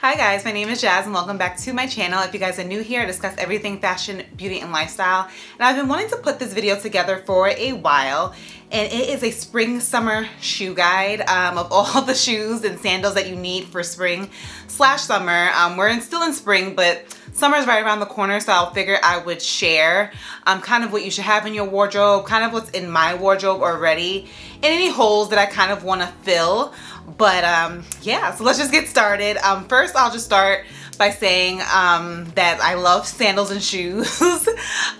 Hi guys, my name is Jazz and welcome back to my channel. If you guys are new here, I discuss everything fashion, beauty, and lifestyle. And I've been wanting to put this video together for a while. And it is a spring summer shoe guide um, of all the shoes and sandals that you need for spring slash summer. Um, we're in, still in spring, but summer's right around the corner, so I'll figure I would share um, kind of what you should have in your wardrobe, kind of what's in my wardrobe already, and any holes that I kind of want to fill. But um, yeah, so let's just get started. Um, first, I'll just start by saying um, that I love sandals and shoes.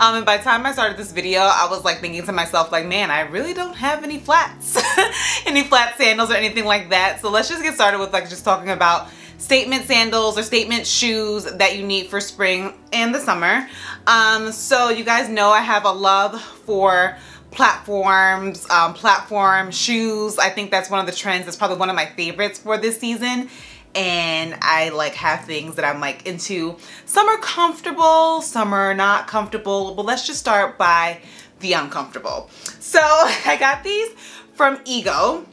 um, and by the time I started this video, I was like thinking to myself like, man, I really don't have any flats, any flat sandals or anything like that. So let's just get started with like just talking about statement sandals or statement shoes that you need for spring and the summer. Um, so you guys know I have a love for platforms, um, platform shoes. I think that's one of the trends. That's probably one of my favorites for this season. And I like have things that I'm like into. Some are comfortable, some are not comfortable. But let's just start by the uncomfortable. So I got these from Ego.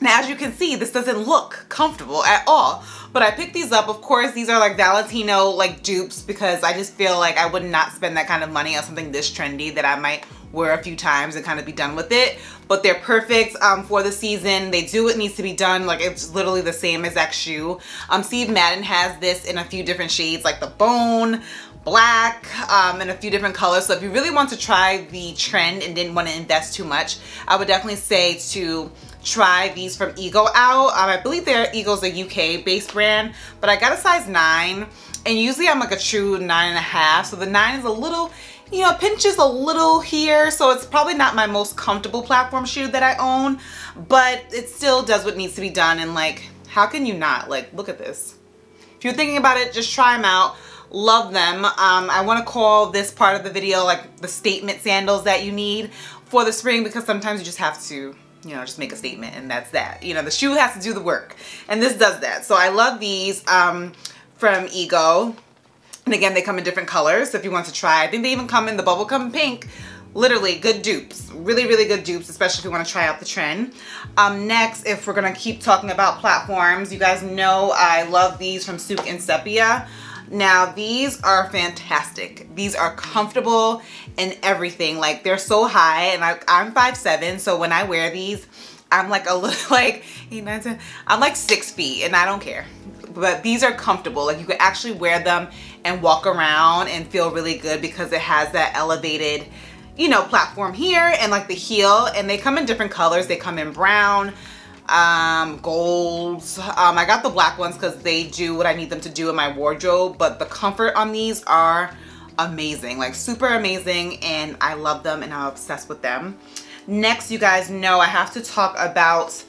Now, as you can see, this doesn't look comfortable at all. But I picked these up. Of course, these are like Valentino like dupes because I just feel like I would not spend that kind of money on something this trendy that I might wear a few times and kind of be done with it. But they're perfect um, for the season. They do what needs to be done. Like it's literally the same exact shoe. Um, Steve Madden has this in a few different shades like the bone, black, um, and a few different colors. So if you really want to try the trend and didn't want to invest too much, I would definitely say to try these from Ego out. Um, I believe they're Ego's a UK based brand, but I got a size nine and usually I'm like a true nine and a half. So the nine is a little, you know, pinches a little here. So it's probably not my most comfortable platform shoe that I own, but it still does what needs to be done. And like, how can you not? Like, look at this. If you're thinking about it, just try them out. Love them. Um, I want to call this part of the video like the statement sandals that you need for the spring because sometimes you just have to you know, just make a statement and that's that. You know, the shoe has to do the work and this does that. So I love these um, from Ego. And again, they come in different colors. So if you want to try, I think they even come in the bubblegum pink. Literally good dupes, really, really good dupes, especially if you want to try out the trend. Um, next, if we're going to keep talking about platforms, you guys know I love these from Souk and Sepia. Now these are fantastic. These are comfortable and everything. Like they're so high and I, I'm 5'7", so when I wear these, I'm like a little like, I'm like six feet and I don't care. But these are comfortable. Like you could actually wear them and walk around and feel really good because it has that elevated, you know, platform here and like the heel. And they come in different colors. They come in brown, um golds. Um i got the black ones because they do what i need them to do in my wardrobe. But the comfort on these are amazing like super amazing. And i love them and i'm obsessed with them. Next you guys know i have to talk about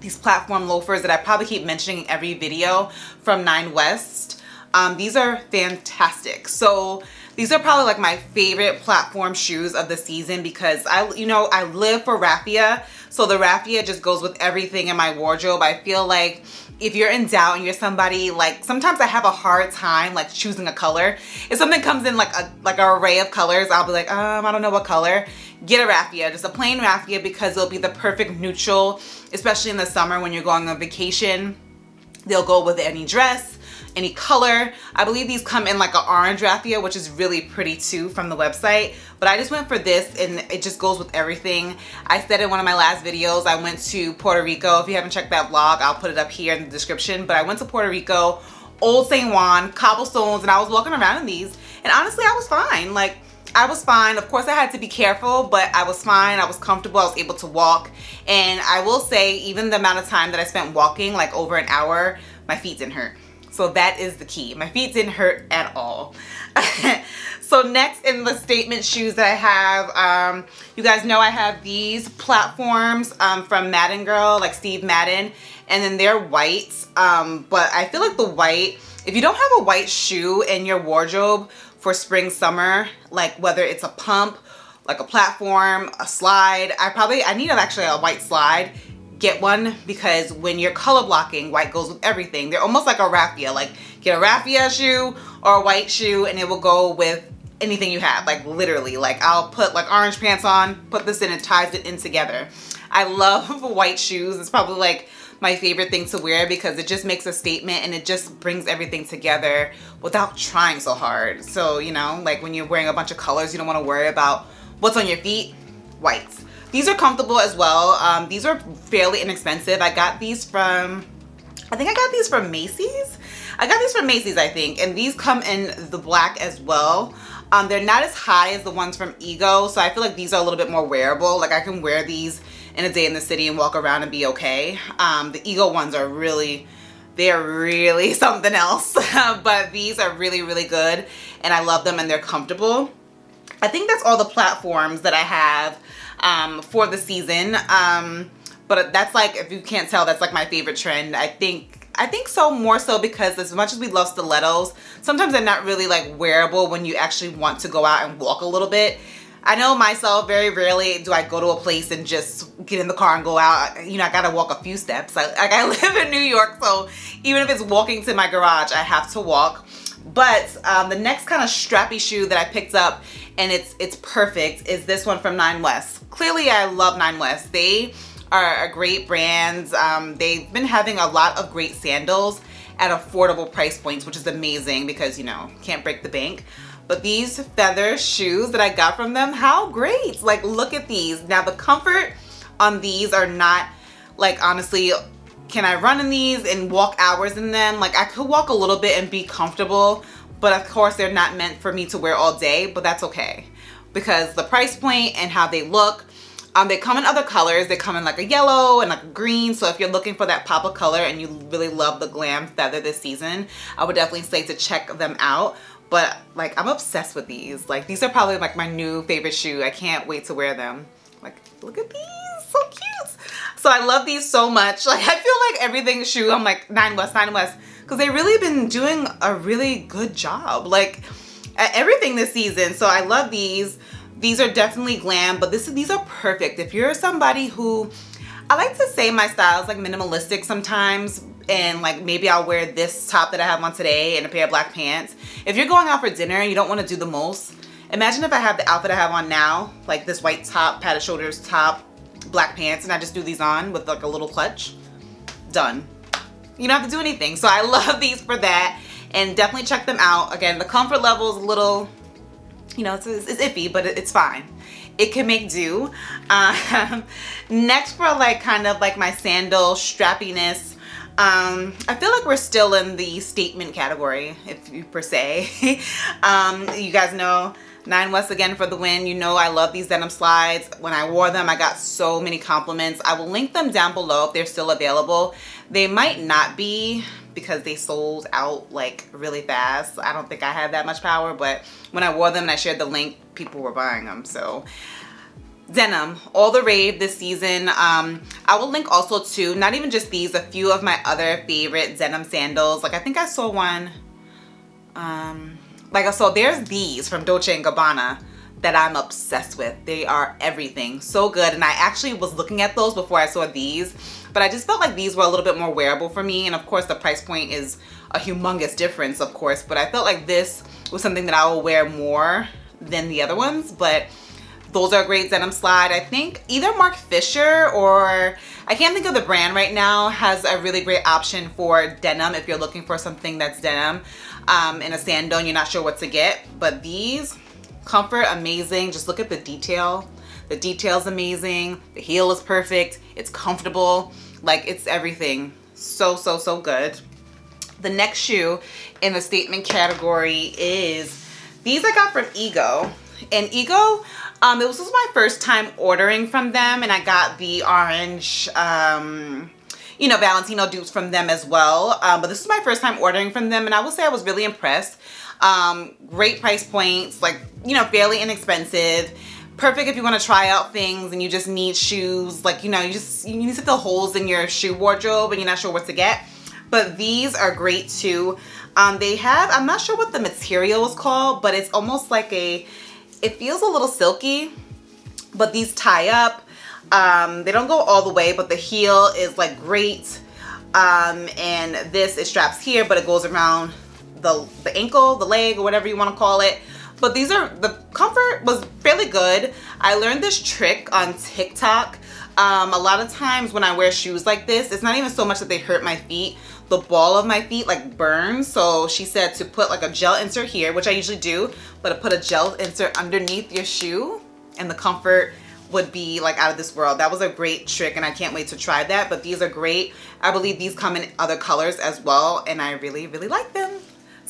these platform loafers that i probably keep mentioning every video from nine west um these are fantastic so these are probably like my favorite platform shoes of the season because I, you know, I live for raffia. So the raffia just goes with everything in my wardrobe. I feel like if you're in doubt and you're somebody like sometimes I have a hard time like choosing a color. If something comes in like a like an array of colors, I'll be like, um, I don't know what color. Get a raffia, just a plain raffia because it'll be the perfect neutral, especially in the summer when you're going on vacation. They'll go with any dress any color. I believe these come in like an orange raffia, which is really pretty too from the website. But I just went for this and it just goes with everything. I said in one of my last videos, I went to Puerto Rico. If you haven't checked that vlog, I'll put it up here in the description. But I went to Puerto Rico, Old San Juan, cobblestones, and I was walking around in these. And honestly, I was fine. Like, I was fine. Of course, I had to be careful, but I was fine. I was comfortable. I was able to walk. And I will say, even the amount of time that I spent walking, like over an hour, my feet didn't hurt. So that is the key. My feet didn't hurt at all. so next in the statement shoes that I have, um, you guys know I have these platforms um, from Madden Girl, like Steve Madden, and then they're white. Um, but I feel like the white, if you don't have a white shoe in your wardrobe for spring, summer, like whether it's a pump, like a platform, a slide, I probably, I need actually a white slide get one because when you're color blocking, white goes with everything. They're almost like a raffia. Like get a raffia shoe or a white shoe and it will go with anything you have. Like literally, like I'll put like orange pants on, put this in, it ties it in together. I love white shoes. It's probably like my favorite thing to wear because it just makes a statement and it just brings everything together without trying so hard. So, you know, like when you're wearing a bunch of colors, you don't want to worry about what's on your feet, whites. These are comfortable as well. Um, these are fairly inexpensive. I got these from, I think I got these from Macy's. I got these from Macy's, I think, and these come in the black as well. Um, they're not as high as the ones from Ego, so I feel like these are a little bit more wearable. Like I can wear these in a day in the city and walk around and be okay. Um, the Ego ones are really, they're really something else. but these are really, really good and I love them and they're comfortable. I think that's all the platforms that I have um, for the season. Um, but that's like, if you can't tell, that's like my favorite trend. I think I think so more so because as much as we love stilettos, sometimes they're not really like wearable when you actually want to go out and walk a little bit. I know myself, very rarely do I go to a place and just get in the car and go out. You know, I gotta walk a few steps. Like, like I live in New York, so even if it's walking to my garage, I have to walk. But um, the next kind of strappy shoe that I picked up, and it's it's perfect, is this one from Nine West. Clearly, I love Nine West. They are a great brand. Um, they've been having a lot of great sandals at affordable price points, which is amazing because, you know, can't break the bank. But these feather shoes that I got from them, how great. Like, look at these. Now, the comfort on these are not, like, honestly, can I run in these and walk hours in them? Like, I could walk a little bit and be comfortable, but of course, they're not meant for me to wear all day, but that's okay. Because the price point and how they look, um, they come in other colors. They come in like a yellow and like a green. So if you're looking for that pop of color and you really love the glam feather this season, I would definitely say to check them out but like I'm obsessed with these. Like these are probably like my new favorite shoe. I can't wait to wear them. Like look at these, so cute. So I love these so much. Like I feel like everything shoe, I'm like Nine West, Nine West, because they really been doing a really good job. Like everything this season. So I love these. These are definitely glam, but this these are perfect. If you're somebody who I like to say my style is like minimalistic sometimes and like maybe I'll wear this top that I have on today and a pair of black pants. If you're going out for dinner and you don't want to do the most, imagine if I have the outfit I have on now, like this white top, padded shoulders top, black pants, and I just do these on with like a little clutch. Done. You don't have to do anything. So I love these for that and definitely check them out. Again, the comfort level is a little, you know, it's, it's iffy, but it's fine it can make do. Um, next for like kind of like my sandal strappiness, um, I feel like we're still in the statement category, if you per se. um, you guys know Nine West again for the win. You know I love these denim slides. When I wore them, I got so many compliments. I will link them down below if they're still available. They might not be because they sold out like really fast. I don't think I had that much power, but when I wore them and I shared the link, people were buying them. So denim all the rave this season um i will link also to not even just these a few of my other favorite denim sandals like i think i saw one um like i saw there's these from dolce gabbana that i'm obsessed with. They are everything. So good. And i actually was looking at those before i saw these but i just felt like these were a little bit more wearable for me. And of course the price point is a humongous difference of course but i felt like this was something that i will wear more than the other ones but those are a great denim slide. I think either Marc Fisher or I can't think of the brand right now has a really great option for denim if you're looking for something that's denim um, in a sandal and you're not sure what to get. But these, comfort, amazing. Just look at the detail. The detail's amazing. The heel is perfect. It's comfortable. Like it's everything. So, so, so good. The next shoe in the statement category is these I got from Ego. And Ego, um, this was my first time ordering from them and I got the orange, um, you know, Valentino dupes from them as well. Um, but this is my first time ordering from them and I will say I was really impressed. Um, great price points, like, you know, fairly inexpensive. Perfect if you want to try out things and you just need shoes. Like, you know, you just, you need to fill holes in your shoe wardrobe and you're not sure what to get. But these are great too. Um, they have, I'm not sure what the material is called, but it's almost like a, it feels a little silky, but these tie up. Um, they don't go all the way, but the heel is like great. Um, and this, it straps here, but it goes around the, the ankle, the leg, or whatever you want to call it. But these are, the comfort was fairly good. I learned this trick on TikTok. Um, a lot of times when I wear shoes like this, it's not even so much that they hurt my feet. The ball of my feet like burns. So she said to put like a gel insert here, which I usually do, but to put a gel insert underneath your shoe and the comfort would be like out of this world. That was a great trick and I can't wait to try that. But these are great. I believe these come in other colors as well and I really, really like them.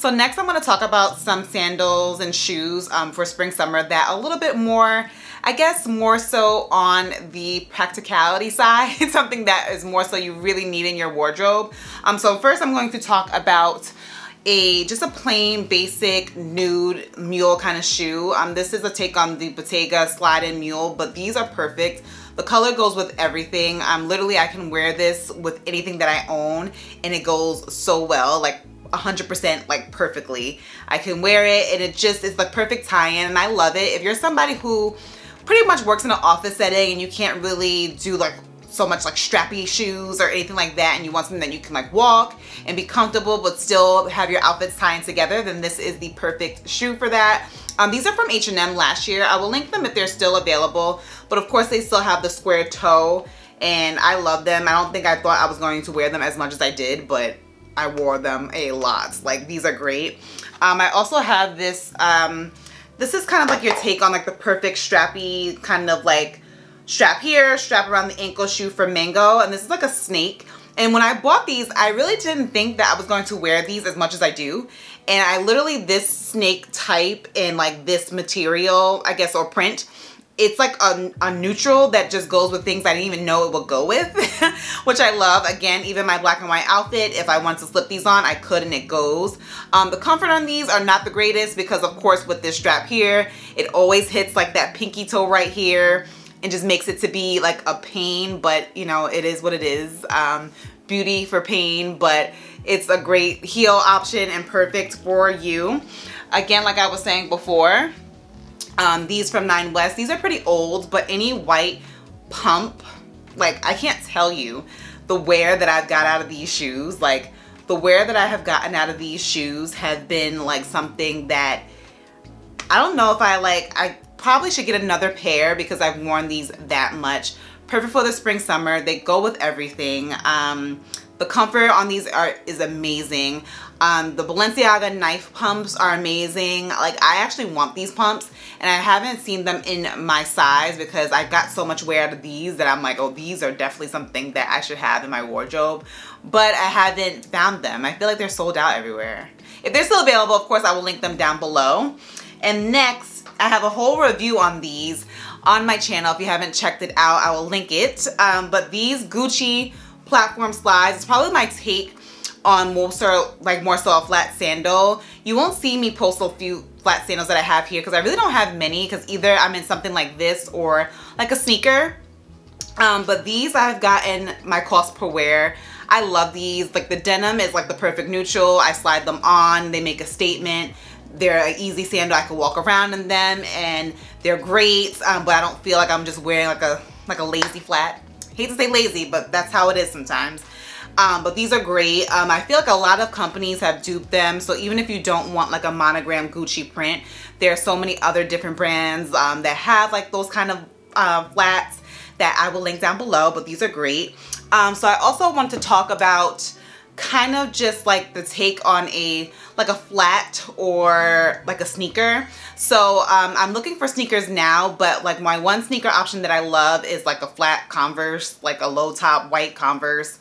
So next I'm going to talk about some sandals and shoes um, for spring summer that a little bit more, I guess more so on the practicality side, something that is more so you really need in your wardrobe. Um, so first I'm going to talk about a just a plain basic nude mule kind of shoe. Um, this is a take on the Bottega slide-in mule, but these are perfect. The color goes with everything. Um, literally, I can wear this with anything that I own, and it goes so well. Like 100% like perfectly. I can wear it and it just is the perfect tie-in and I love it. If you're somebody who pretty much works in an office setting and you can't really do like so much like strappy shoes or anything like that and you want something that you can like walk and be comfortable but still have your outfits tying together then this is the perfect shoe for that. Um, these are from H&M last year. I will link them if they're still available but of course they still have the square toe and I love them. I don't think I thought I was going to wear them as much as I did but I wore them a lot. Like these are great. Um, I also have this, um, this is kind of like your take on like the perfect strappy kind of like strap here, strap around the ankle shoe from Mango. And this is like a snake. And when I bought these, I really didn't think that I was going to wear these as much as I do. And I literally, this snake type and like this material, I guess, or print, it's like a, a, neutral that just goes with things I didn't even know it would go with, which I love. Again, even my black and white outfit, if I want to slip these on, I could and it goes. Um, the comfort on these are not the greatest because of course with this strap here, it always hits like that pinky toe right here and just makes it to be like a pain, but you know, it is what it is. Um, beauty for pain, but it's a great heel option and perfect for you. Again, like I was saying before, um, these from Nine West. These are pretty old, but any white pump, like I can't tell you the wear that I've got out of these shoes. Like the wear that I have gotten out of these shoes have been like something that I don't know if I like, I probably should get another pair because I've worn these that much. Perfect for the spring summer. They go with everything. Um, the comfort on these are is amazing. Um, the Balenciaga knife pumps are amazing. Like I actually want these pumps and I haven't seen them in my size because I got so much wear out of these that I'm like, oh, these are definitely something that I should have in my wardrobe. But I haven't found them. I feel like they're sold out everywhere. If they're still available, of course, I will link them down below. And next, I have a whole review on these on my channel. If you haven't checked it out, I will link it. Um, but these Gucci platform slides, it's probably my take on more so like more so a flat sandal. You won't see me post a few flat sandals that I have here because I really don't have many because either I'm in something like this or like a sneaker. Um, but these I've gotten my cost per wear. I love these. Like the denim is like the perfect neutral. I slide them on. They make a statement. They're an easy sandal. I can walk around in them and they're great. Um, but I don't feel like I'm just wearing like a like a lazy flat. Hate to say lazy, but that's how it is sometimes. Um, but these are great. Um, I feel like a lot of companies have duped them. So even if you don't want like a monogram Gucci print, there are so many other different brands um, that have like those kind of uh, flats that I will link down below, but these are great. Um, so I also want to talk about kind of just like the take on a like a flat or like a sneaker. So um, I'm looking for sneakers now but like my one sneaker option that I love is like a flat converse like a low top white converse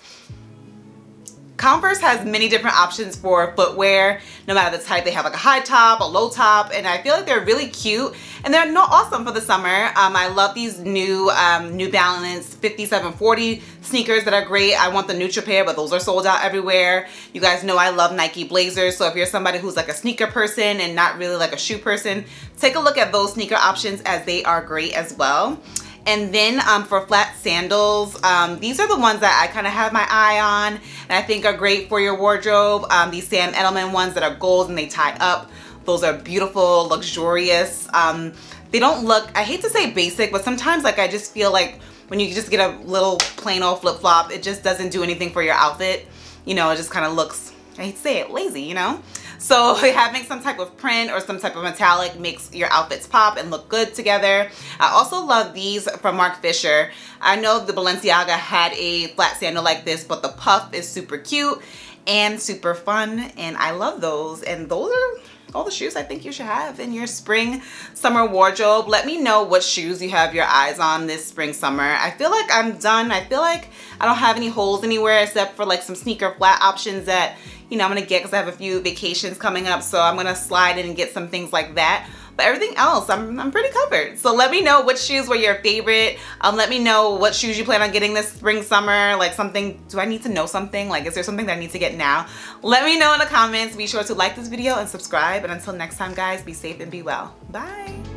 Converse has many different options for footwear, no matter the type. They have like a high top, a low top, and I feel like they're really cute and they're not awesome for the summer. Um, I love these new um, New Balance 5740 sneakers that are great. I want the neutral pair, but those are sold out everywhere. You guys know I love Nike Blazers, so if you're somebody who's like a sneaker person and not really like a shoe person, take a look at those sneaker options as they are great as well. And then um, for flat sandals, um, these are the ones that I kind of have my eye on and I think are great for your wardrobe. Um, these Sam Edelman ones that are gold and they tie up. Those are beautiful, luxurious. Um, they don't look, I hate to say basic, but sometimes like I just feel like when you just get a little plain old flip flop, it just doesn't do anything for your outfit. You know, it just kind of looks, I hate to say it, lazy, you know? So having some type of print or some type of metallic makes your outfits pop and look good together. I also love these from Marc Fisher. I know the Balenciaga had a flat sandal like this, but the puff is super cute and super fun and I love those and those are all the shoes I think you should have in your spring summer wardrobe. Let me know what shoes you have your eyes on this spring summer. I feel like I'm done. I feel like I don't have any holes anywhere except for like some sneaker flat options that you know I'm gonna get because I have a few vacations coming up so I'm gonna slide in and get some things like that. But everything else, I'm, I'm pretty covered. So let me know which shoes were your favorite. Um, let me know what shoes you plan on getting this spring, summer. Like something, do I need to know something? Like is there something that I need to get now? Let me know in the comments. Be sure to like this video and subscribe. And until next time guys, be safe and be well. Bye.